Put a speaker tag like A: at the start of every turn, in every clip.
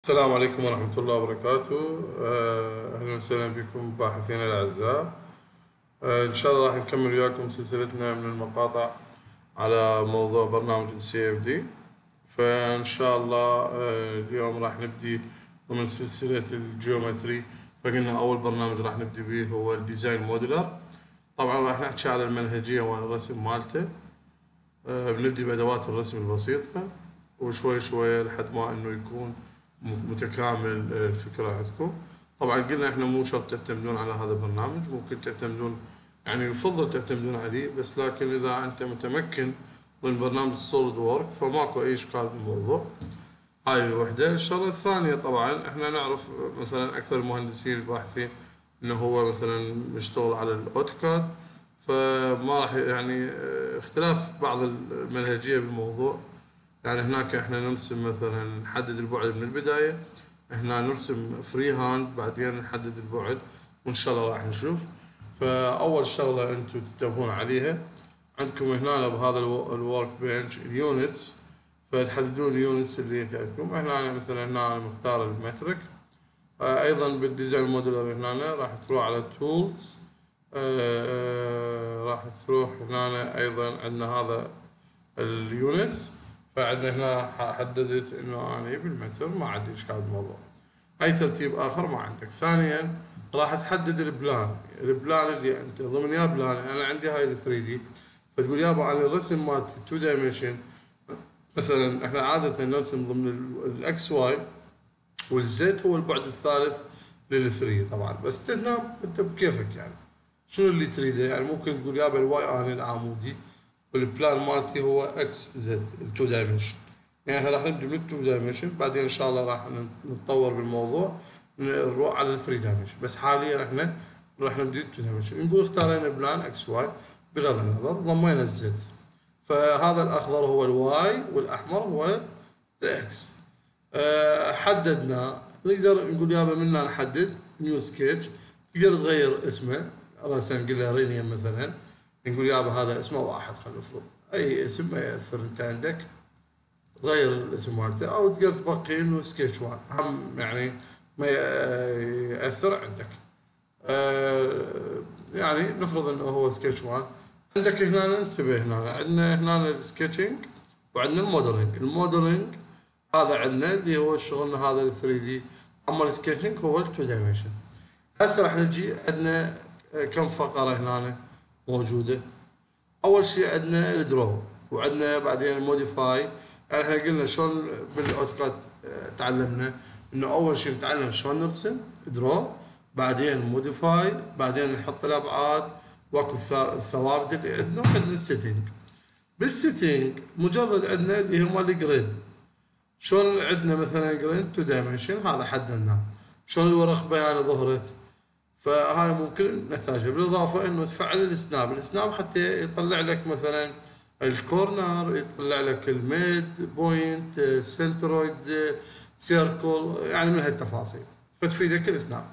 A: السلام عليكم ورحمة الله وبركاته. آه، أهلا وسهلا بكم باحثين الأعزاء. آه، إن شاء الله راح نكمل وياكم سلسلتنا من المقاطع على موضوع برنامج ال CFD فإن شاء الله آه، اليوم راح نبدي ضمن سلسلة ال geometry. فقلنا أول برنامج راح نبدي به هو ال Design Modeler. طبعا راح نحكي على المنهجية والرسم مالته. بنبدي بأدوات الرسم البسيطة. وشوي شوي لحد ما إنه يكون متكامل آه، الفكرة عندكم طبعا قلنا إحنا مو شرط تعتمدون على هذا البرنامج ممكن تعتمدون يعني يفضل تعتمدون عليه بس لكن إذا أنت متمكن من برنامج ال SolidWorks فماكو أي إشكال بالموضوع هاي وحدة. الشغلة الثانية طبعا إحنا نعرف مثلا أكثر المهندسين الباحثين إنه هو مثلا مشتغل على ال AutoCAD فما راح يعني آه، اختلاف بعض المنهجية بالموضوع. يعني هناك إحنا نرسم مثلا نحدد البعد من البداية هنا نرسم freehand بعدين نحدد البعد وإن شاء الله راح نشوف. فأول شغلة أنتم تنتبهون عليها عندكم هنا بهذا ال Workbench ال units فتحددون ال units اللي أنت عندكم. هنا مثلا هنا مختار المترك. آه، أيضا بال Design Modeler هنا راح تروح على tools آه، آه، راح تروح هنا أيضا عندنا هذا ال units فعندنا هنا حددت إنه أنا بالمتر ما عندي إشكال بالموضوع. أي ترتيب آخر؟ ما عندك. ثانيا راح تحدد ال plane. ال plane اللي أنت ضمن يا plane. أنا عندي هاي ال 3D فتقول يابا أنا الرسم مالتي 2 dimension مثلا إحنا عادة نرسم ضمن الاكس واي والزد هو البعد الثالث لل 3 طبعا. بس هنا أنت بكيفك يعني. شنو اللي تريده يعني ممكن تقول يابا ال Y أنا العمودي. وال plane مالتي هو X Z ال two dimension يعني راح نبدأ من ال two dimension بعدين إن شاء الله راح نتطور بالموضوع نروح على ال three dimension بس حاليا إحنا راح نبدأ ال two dimension نقول اختارينا plane X Y بغض النظر ضمينا ال Z فهذا الأخضر هو ال Y والأحمر هو ال X أه حددنا نقدر نقول يابا منا نحدد new sketch تقدر تغير اسمه رسم قلنا rename مثلا. نقول يابا هذا اسمه واحد خلينا نفرض. أي اسم ما يأثر أنت عندك. غير الاسم مالته أو انه sketch one هم يعني ما يأثر عندك. آه، يعني نفرض إنه هو sketch one عندك هنا انتبه هنا. عندنا هنا ال sketching وعندنا ال modeling ال modeling هذا عندنا اللي هو شغلنا هذا ال 3D أما ال sketching هو ال 2 dimension. هسه راح نجي عندنا كم فقرة هنا؟ موجودة. أول شيء عندنا ال draw وعندنا بعدين ال modify إحنا قلنا شلون بال AutoCAD آه، تعلمنا إنه أول شيء نتعلم شلون نرسم draw بعدين modify بعدين نحط الأبعاد وأكو الثوابت اللي عندنا وعندنا ال setting بال setting مجرد عندنا اللي هم ال grid شلون عندنا مثلا grid two dimension هذا حددناه. شلون الورق بيانه ظهرت؟ فهاي ممكن نتائجها بالإضافة إنه تفعل ال snap. ال snap حتى يطلع لك مثلا ال corner يطلع لك ال midpoint centroid circle يعني من هالتفاصيل. فتفيدك ال snap.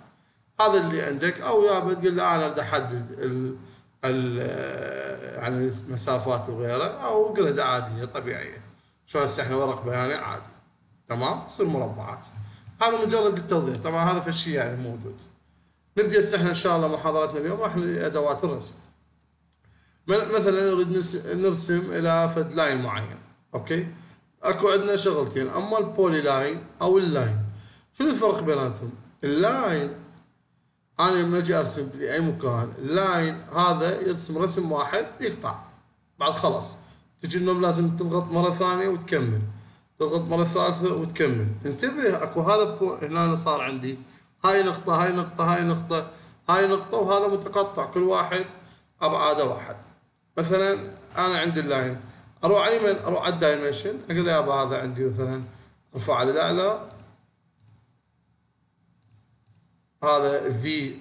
A: هذا اللي عندك. أو يا تقول له أنا بدي أحدد ال ال يعني المسافات وغيره أو grid عاديه طبيعية. شلون هسه إحنا ورق بياني؟ عادي. تمام؟ تصير مربعات. هذا مجرد التوضيح. طبعا هذا في الشيء يعني موجود. نبدأ إحنا إن شاء الله محاضرتنا اليوم. راح لأدوات الرسم. مثلا نريد نرسم إلى فد line معين. Okay? أكو عندنا شغلتين. أما ال polyline أو ال line. شنو الفرق بيناتهم؟ ال line أنا لما أجي أرسم في أي مكان ال line هذا يرسم رسم واحد يقطع. بعد خلاص. تجي انه لازم تضغط مرة ثانية وتكمل. تضغط مرة ثالثة وتكمل. انتبه أكو هذا هنا صار عندي هاي نقطة هاي نقطة هاي نقطة هاي نقطة وهذا متقطع كل واحد أبعاده واحد مثلا أنا عندي ال line أروح على اليمين أروح على ال dimension أقول له يابا هذا عندي مثلا ارفع لأعلى هذا V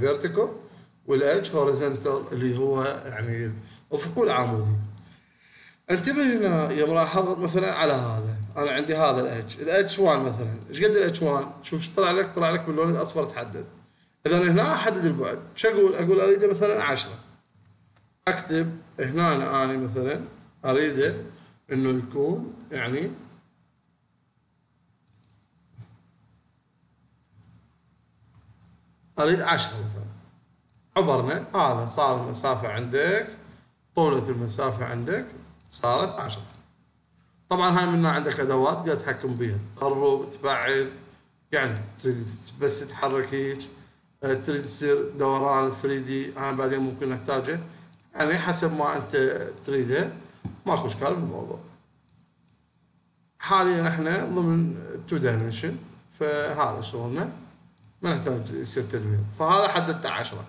A: vertical وال H horizontal اللي هو يعني افقي العمودي انتبه هنا يوم ملاحظ مثلا على هذا. أنا عندي هذا ال H ال H 1 مثلا. إيش قد ال H 1 شوف إيش طلع لك؟ طلع لك باللون الأصفر تحدد. اذا هنا أحدد البعد. شو أقول؟ أقول اريده مثلا 10 أكتب هنا أنا, أنا مثلا اريده إنه يكون يعني أريد 10 مثلا. عبرنا. هذا صار المسافة عندك. طوله المسافة عندك. صارت 10 طبعا هاي من عندك أدوات تقدر تتحكم بها تقرب تبعد يعني تريد بس تحرك هيك آه، تريد تصير دوران 3 دي. هاي بعدين ممكن نحتاجه يعني حسب ما أنت تريده. ماكو إشكال بالموضوع. حاليا إحنا ضمن 2 dimension فهذا شغلنا. ما نحتاج يصير تدوير فهذا حددته 10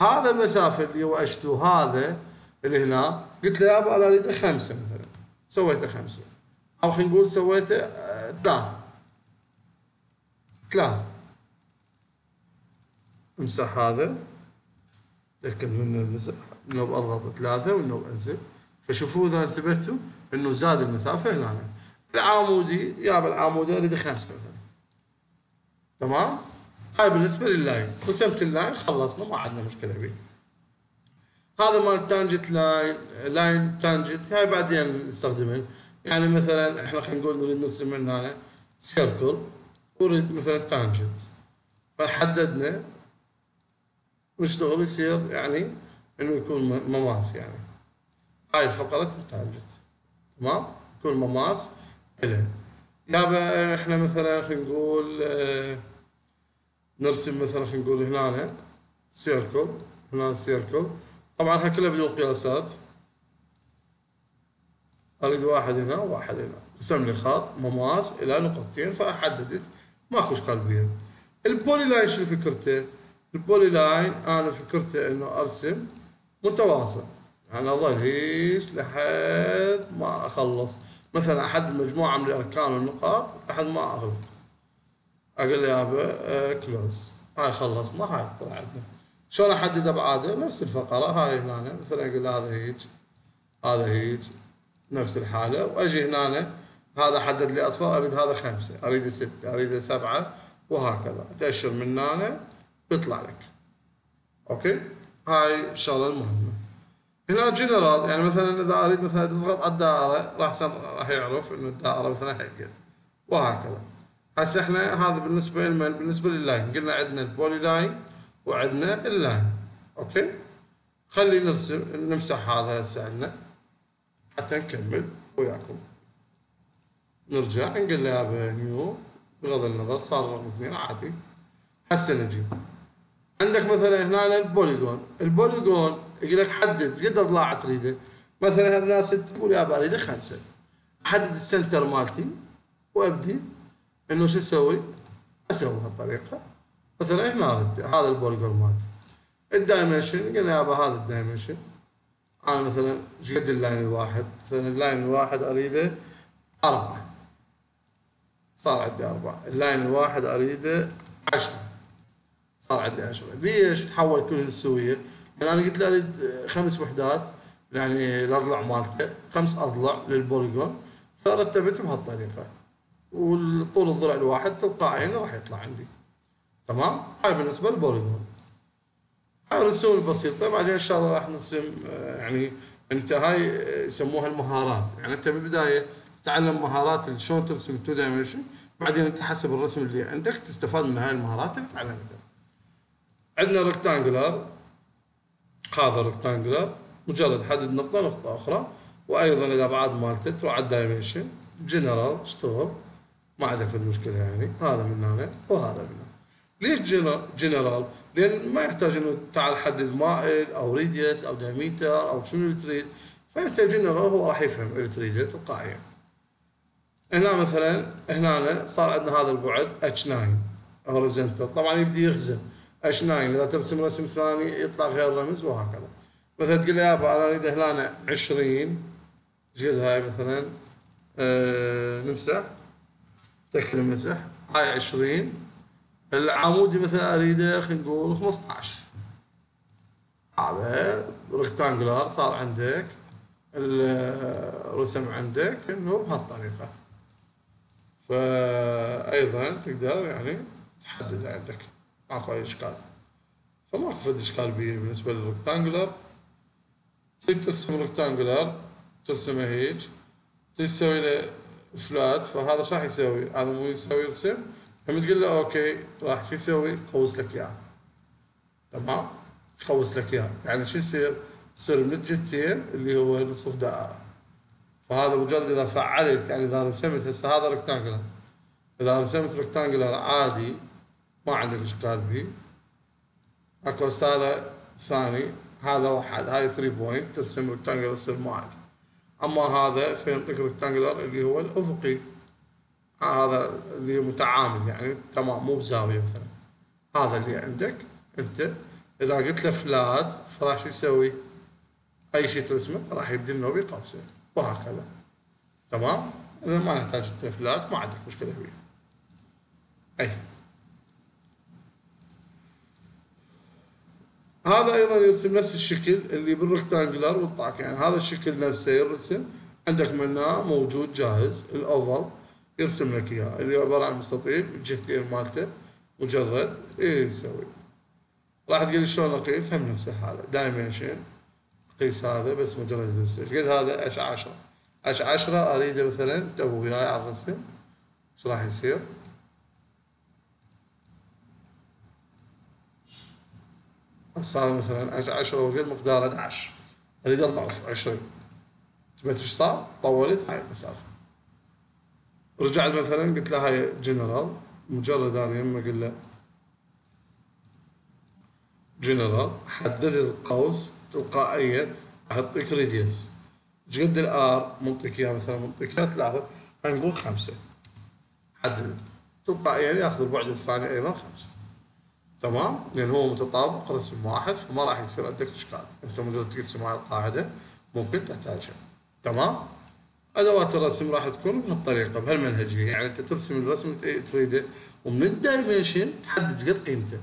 A: هذا المسافة اللي هو H 2 هذا اللي هنا. قلت له يابا أنا اريد خمسة مثلا. سويته خمسة. أو خلينا نقول سويته آه، ثلاثة. ثلاثة. امسح هذا. تأكد من المسح إنه بضغط ثلاثة وإنه انزل فشوفوا إذا انتبهتوا إنه زاد المسافة هنا. العامودي يابا العامودي أريد خمسة مثلا. تمام؟ هاي بالنسبة لل line. رسمت ال line خلصنا ما عندنا مشكلة به هذا مال tangent line line tangent هاي بعدين نستخدمه. يعني مثلا إحنا خلينا نقول نريد نرسم من هنا سيركل ونريد مثلا تانجت. فحددنا نشتغل يصير يعني إنه يكون مماس يعني. هاي الفقرة التانجت. تمام؟ يكون مماس إليه يابا إحنا مثلا خلينا نقول آه نرسم مثلا خلينا نقول هنا سيركل هنا سيركل طبعا هاي كلها بدون قياسات. أريد واحد هنا وواحد هنا. رسم لي خط مماس إلى نقطتين فاحددت ماكو إشكال بيها ال polyline شنو فكرته؟ ال polyline أنا فكرته إنه أرسم متواصل يعني اظل هيك لحد ما أخلص. مثلا أحد مجموعة من الأركان والنقاط لحد ما اغلق أقول له يابا close هاي خلصنا هاي طلع عندنا شلون أحدد ابعاده نفس الفقرة هاي هنا مثلا أقول هذا هيك هذا هيك نفس الحالة. وأجي هنا هذا حدد لي أصفر أريد هذا خمسة أريد ستة أريد سبعة وهكذا. تأشر من هنا بيطلع لك. Okay? هاي الشغلة المهمة. هنا جنرال يعني مثلا إذا أريد مثلا تضغط على الدائرة راح راح يعرف إنه الدائرة مثلا حقت. وهكذا. هسه إحنا هذا بالنسبة لمن؟ بالنسبة لل line قلنا عندنا ال polyline وعندنا ال line Okay? خلي نرسم نمسح هذا هسه عندنا حتى نكمل وياكم. نرجع يابا new بغض النظر صار رقم اثنين عادي. هسه نجي. عندك مثلا هنا ال polygon ال polygon يقول لك حدد قد اضلاع تريده. مثلا هذا ناس تقول يابا أريده خمسة. أحدد ال center مالتي وأبدي إنه شو أسوي؟ أسوي بهالطريقه مثلا هنا هذا ال polygon مالتي ال dimension قلنا يابا هذا ال dimension. أنا مثلا إيش قد ال line الواحد؟ مثلا ال line الواحد أريده أربعة. صار عندي أربعة، ال line الواحد أريده عشرة. صار عندي عشرة، ليش تحول كل السويه؟ لأن أنا قلت له أريد خمس وحدات يعني الاضلاع مالته خمس اضلاع لل polygon فرتبت بهالطريقة. والطول الضلع الواحد تلقائيا راح يطلع عندي. تمام؟ هاي بالنسبة لل polygon هاي الرسوم البسيطة بعدين إن شاء الله راح نرسم آه، يعني أنت هاي يسموها المهارات. يعني أنت بالبداية تتعلم مهارات شلون ترسم two dimension بعدين أنت حسب الرسم اللي عندك تستفاد من هاي المهارات اللي تعلمتها. عندنا rectangular هذا rectangular مجرد حدد نقطة نقطة أخرى وأيضا الأبعاد مالته تروح على ال dimension general اشتغل ما عندك في المشكلة يعني هذا من هنا وهذا من هنا. ليش جنرال؟ لأن ما يحتاج إنه تعال حدد مائل أو radius أو diameter أو شنو اللي تريد فانت جنرال هو راح يفهم اللي تريده تلقائيا هنا مثلا هنا صار عندنا هذا البعد H 9 horizontal طبعا يبدي يخزن H 9 إذا ترسم رسم ثاني يطلع غير رمز وهكذا. مثلا تقول لي يابا أنا أريد هنا 20 جيل هاي مثلا آه نمسح. تكل مسح. هاي 20 العمودي مثلا اريده خلينا نقول 15 هذا rectangular صار عندك الرسم عندك انه بهالطريقه فايضا تقدر يعني تحدد عندك. ماكو أي إشكال. فماكو فد اشكال بالنسبة لل rectangular تريد ترسم rectangular ترسمه تريد تسوي له fillet فهذا إيش راح يسوي؟ هذا مو يسوي رسم. لما تقول له okay راح شو يسوي؟ يقوس لك إياه. تمام؟ يقوس لك اياها يعني شو يصير؟ يصير من الجهتين اللي هو نصف دائرة. فهذا مجرد إذا فعلت يعني إذا رسمت هسه هذا rectangular إذا رسمت rectangular عادي ما عندك إشكال به أكو هذا ثاني هذا واحد هاي 3 point ترسم rectangular يصير معك أما هذا فينطيك rectangular اللي هو الأفقي. هذا اللي متعامل يعني تمام مو بزاويه مثلا. هذا اللي عندك أنت إذا قلت له fillet فراح شو يسوي؟ أي شيء ترسمه راح يبدي انه بقوسين وهكذا. تمام؟ إذا ما نحتاج fillet ما عندك مشكلة فيه. أي. هذا أيضا يرسم نفس الشكل اللي بال rectangular والطاق يعني هذا الشكل نفسه يرسم عندك منه موجود جاهز ال oval يرسم لك اياه اللي عبارة عن مستطيل الجهتين مالته مجرد يسوي راح تقول شلون أقيس؟ هم نفس الحالة. دايمنشن قيس هذا بس مجرد قد هذا اش 10 اش 10 أريده مثلا تو وياي على الرسم. إيش راح يصير؟ صار مثلا اش 10 وقد مقداره 11 أريد أضعف 20 شفت إيش صار؟ طولت هاي المسافة. رجعت مثلا قلت له هاي جنرال. مجرد أنا يما له جنرال حددت القوس تلقائيا اعطيك radius. قد ال R؟ منطيك اياها مثلا منطيك اياها ثلاثة نقول خمسة. حددت تلقائيا يأخذ البعد الثاني أيضا خمسة. تمام؟ لأن هو متطابق رسم واحد فما راح يصير عندك إشكال. أنت مجرد ترسم هاي القاعدة ممكن تحتاجها. تمام؟ أدوات الرسم راح تكون بهالطريقة بهالمنهجية. يعني أنت ترسم الرسم اللي تريده ومن ال dimension تحدد قد قيمته.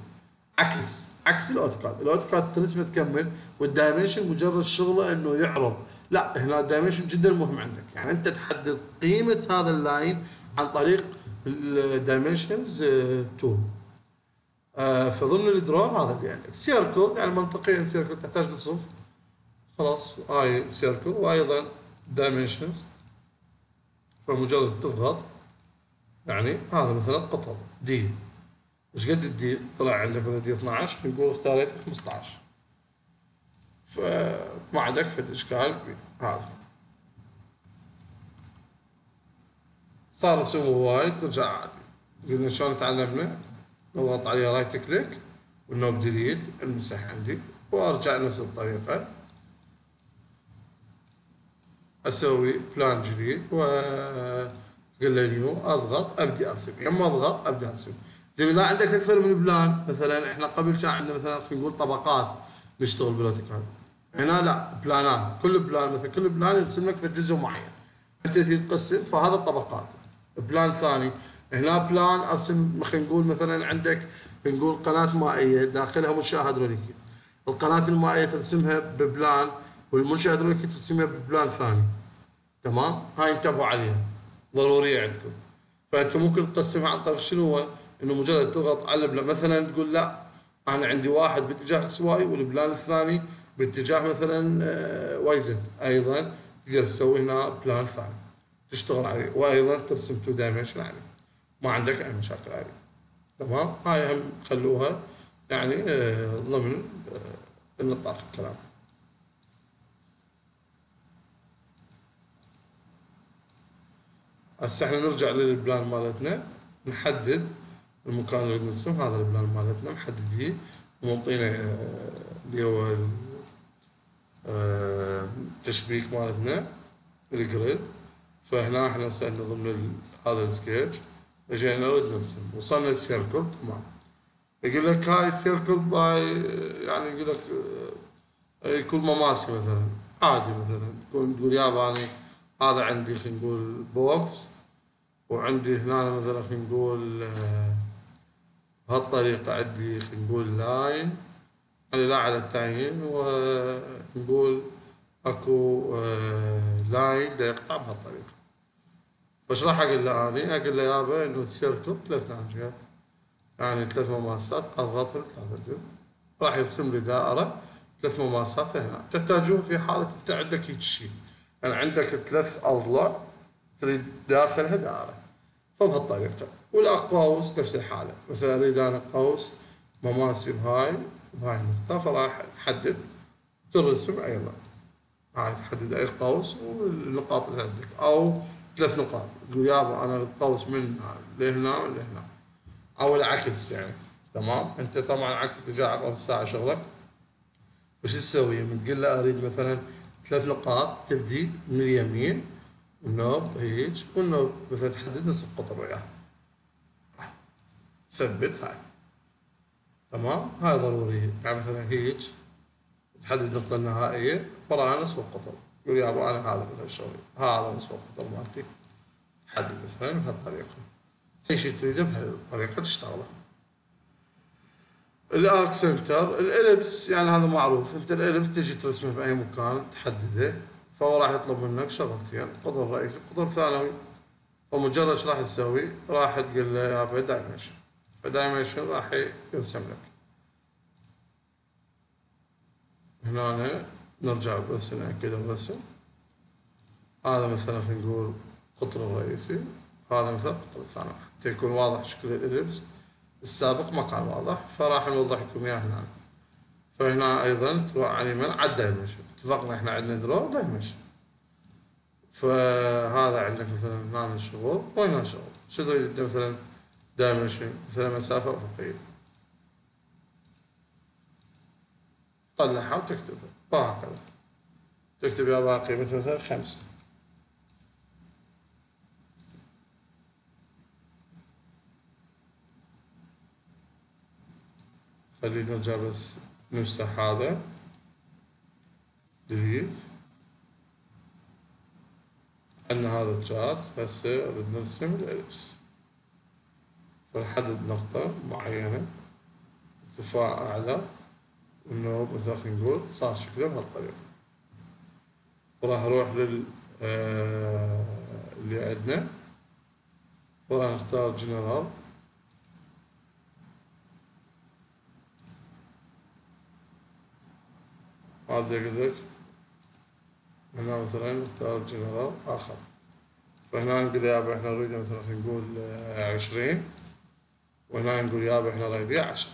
A: عكس عكس ال AutoCAD. ال AutoCAD ترسمه تكمل وال dimension مجرد شغله إنه يعرض. لا هنا ال dimension جدا مهم عندك. يعني أنت تحدد قيمة هذا ال line عن طريق ال dimensions tool آه فضمن ال draw هذا اللي عندك. circle يعني منطقيا circle تحتاج تصف خلاص هاي circle وأيضا dimensions فمجرد تضغط يعني هذا مثلا قطر D إيش قد ال D طلع عندك مثلا D 12 نقول اختاريت 15 فما عندك في الإشكال هذا. صار رسومه وايد ترجع عادي قلنا شلون تعلمنا؟ نضغط عليه right click والنوب delete المسح عندي وأرجع نفس الطريقة. أسوي plane جديد و قل له new اضغط ابدي ارسم يما أضغط ابدي ارسم زين إذا عندك أكثر من plane مثلا إحنا قبل كان عندنا مثلا خلينا نقول طبقات نشتغل بال AutoCAD هنا لا بلانات كل plane مثلا كل plane يرسم لك في جزء معين. أنت تقسم فهذا الطبقات. plane ثاني هنا plane أرسم خلينا نقول مثلا عندك نقول قناة مائية داخلها منشاه هيدروليكي القناة المائية ترسمها ب plane والمنشاه الهيدروليكي ترسمها ب plane ثاني. تمام؟ هاي انتبهوا عليها. ضرورية عندكم. فأنت ممكن تقسمها عن طريق شنو هو؟ إنه مجرد تضغط على مثلا تقول لا أنا عندي واحد باتجاه XY وال plane الثاني باتجاه مثلا آه، YZ أيضا تقدر تسوي هنا plane ثاني. تشتغل عليه. وأيضا ترسم two dimension عليه. ما عندك أي مشاكل عليه. تمام؟ هاي هم خلوها يعني آه، ضمن آه، النطاق الكلام هسه إحنا نرجع لل plane مالتنا نحدد المكان اللي نرسم هذا ال plane مالتنا محددين ومنطينا آه، اللي هو التشبيك مالتنا ال grid. فهنا إحنا سألنا ضمن هذا السكيتش. اجينا نريد نرسم. وصلنا ال circle تمام. يقول لك هاي ال circle by يعني يقول لك آه، يكون مماسي مثلا عادي مثلا. تكون تقول يابا أني هذا عندي خلينا نقول box وعندي هنا مثلا خلينا نقول آه، بهالطريقة عندي خلينا نقول line أنا لا على التعيين ونقول أكو line دا يقطع بهالطريقة. فايش راح أقول له أني؟ أقول له يابا إنه ال circle ثلاث نانجات يعني ثلاث مماسات اضغط ثلاثة راح يرسم لي دائرة ثلاث مماسات هنا. تحتاجوه في حالة أنت عندك هيك شيء. يعني عندك ثلاث أضلاع تريد داخلها دائرة فبهالطريقة والاقواس نفس الحالة. مثلا أريد أنا قوس مماسي بهاي بهاي النقطة فراح تحدد ترسم أيضا. هاي تحدد أي قوس والنقاط اللي عندك. أو ثلاث نقاط. تقول يابا أنا القوس من لهنا لهنا. أو العكس يعني. تمام؟ أنت طبعا عكس اتجاه الساعة شغلك. وش تسوي؟ تقول له أريد مثلا ثلاث نقاط تبدي من اليمين النوب هيج والنوب مثلا تحدد نصف قطر وياه ثبت هاي. تمام؟ هاي ضروري. يعني مثلا هيج تحدد النقطة النهائية براها نصف القطر. يقول يا أبو أنا هذا مثلا شغلي هذا نصف القطر مالتي. حدد مثلا بهالطريقة. أي شيء تريده بهالطريقة تشتغله. ال arc center ال ellipse يعني هذا معروف أنت ال ellipse تجي ترسمه باي مكان تحدده فهو راح يطلب منك شغلتين قطر رئيسي قطر ثانوي ومجرد إيش راح تسوي؟ راح تقول له يا dimension ف dimension راح يرسم لك. هنا نرجع بس نأكد الرسم هذا مثلا نقول قطر الرئيسي هذا مثلا قطر الثانوي حتى يكون واضح شكل ال ellipse. السابق ما كان واضح. فراح نوضح لكم إياه هنا. فهنا أيضا تروح على اليمين على ال dimension اتفقنا إحنا عندنا draw dimension فهذا عندك مثلا هنا شغل وهنا شغل. شو تريد مثلا؟ dimension مثلا مسافة أفقية طلعها وتكتبها. وهكذا. تكتب يا باقي مثلا خمسة. خلينا نرجع بس نمسح هذا ديليت عندنا هذا الشات هسه بدنا نرسم الالبس فنحدد نقطة معينة. ارتفاع أعلى. إنه مثلا نقول صار شكله بهالطريقة وراح أروح لل آه اللي عندنا. وراح نختار جنرال هذا يقول لك هنا مثلا نختار جنرال آخر فهنا نقول يابا إحنا نريد مثلا نقول عشرين وهنا نقول يابا إحنا رايدين عشرة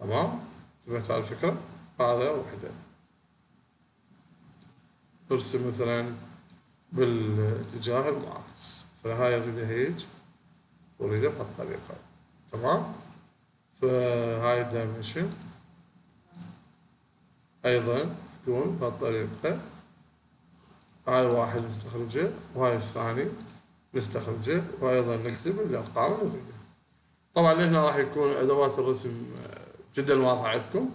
A: تمام انتبهت على الفكرة هذا وحدة ترسم مثلا بالاتجاه المعاكس مثلا هاي اريدها هيج واريدها بهالطريقة تمام فهاي ال dimension أيضا تكون بهالطريقة هاي واحد نستخرجه وهاي الثاني نستخرجه وأيضا نكتب الارقام اللي طبعا هنا راح يكون أدوات الرسم جدا واضحة عندكم.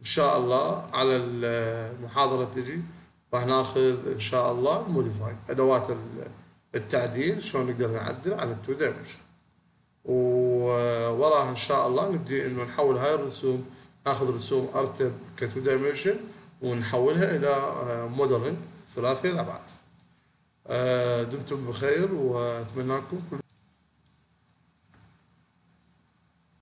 A: إن شاء الله على المحاضرة تجي راح ناخذ إن شاء الله ال modify أدوات التعديل شلون نقدر نعدل على ال two dimension ووراها إن شاء الله نبدي إنه نحول هاي الرسوم ناخذ رسوم أرتب ك two dimension ونحولها إلى modeling ثلاثي الابعاد دمتم بخير وأتمنى لكم كل